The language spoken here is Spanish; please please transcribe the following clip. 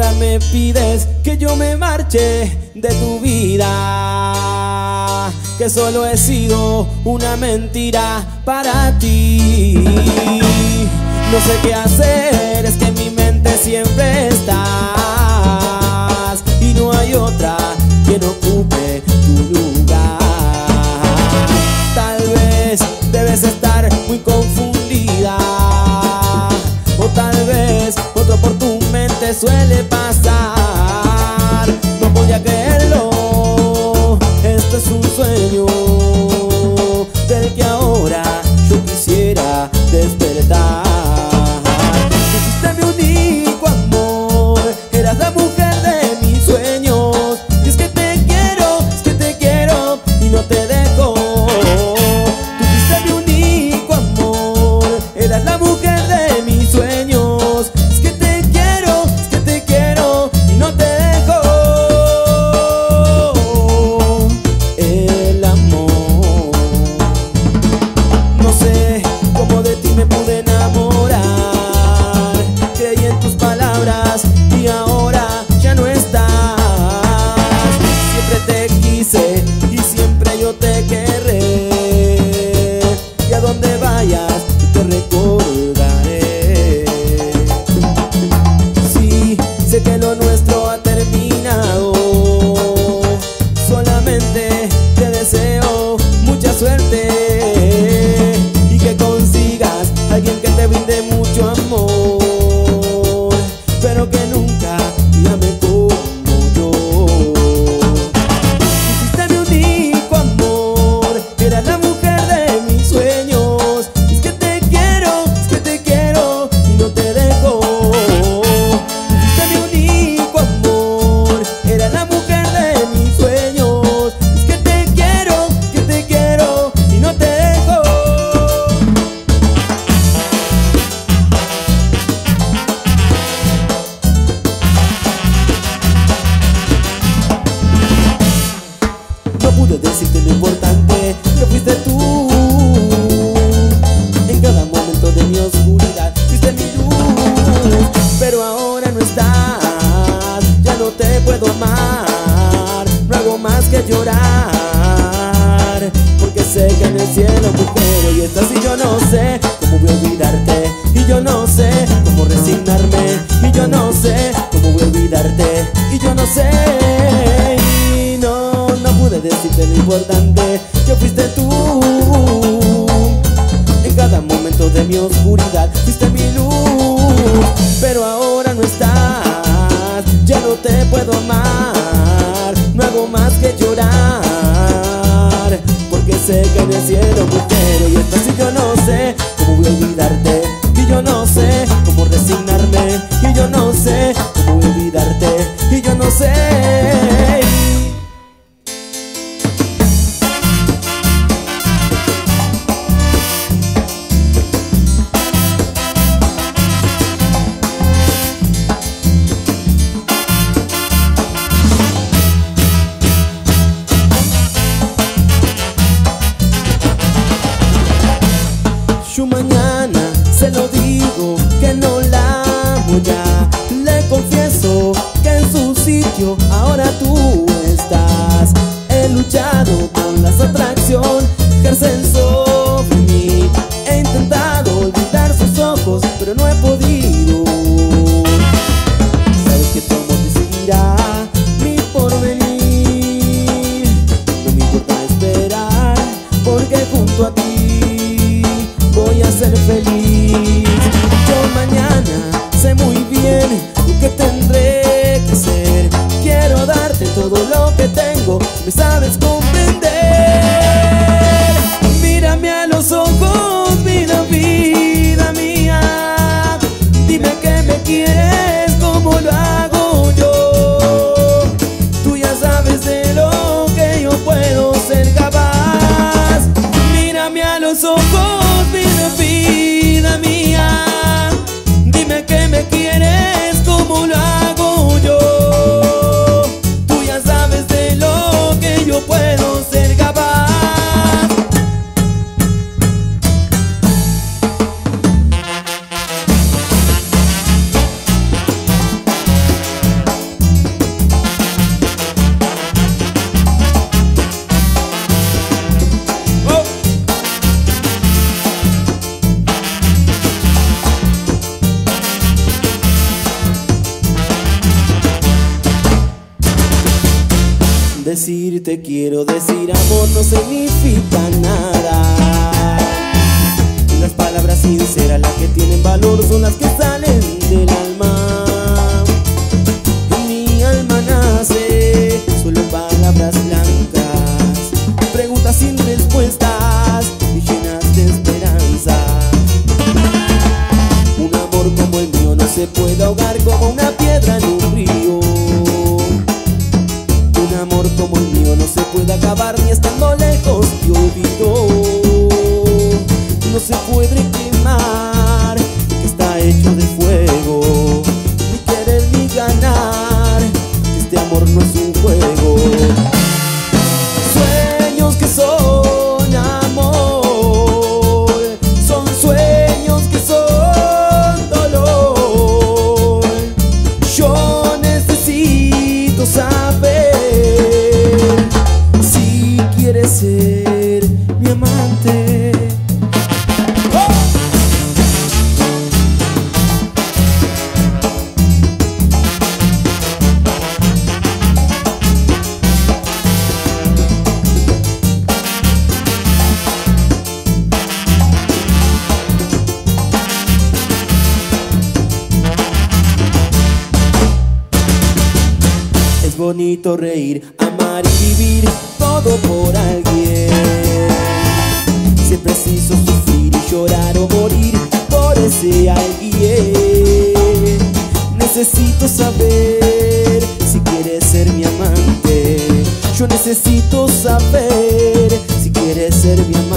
ahora me pides que yo me marche de tu vida Que solo he sido una mentira para ti. No sé qué hacer, es que en mi mente siempre estás Y no hay otra quien ocupe tu lugar. cielo, mujer, y estás y yo no sé cómo voy a olvidarte, y yo no sé cómo resignarme, y yo no sé cómo voy a olvidarte, y yo no sé, y no, no pude decirte lo importante. 别的 su mañana. Se lo digo que no la amo ya Le confieso que en su sitio ahora tú estás. He luchado con las otras benefit decir te quiero, decir amor no significa nada. Las palabras sinceras, las que tienen valor, son las que salen del alma. mi alma nace solo palabras blancas, preguntas sin respuestas y llenas de esperanza. Un amor como el mío no se puede ahogar como una bonito reír, amar y vivir todo por alguien. Si es preciso sufrir y llorar o morir por ese alguien. Necesito saber si quieres ser mi amante. Yo necesito saber si quieres ser mi amante.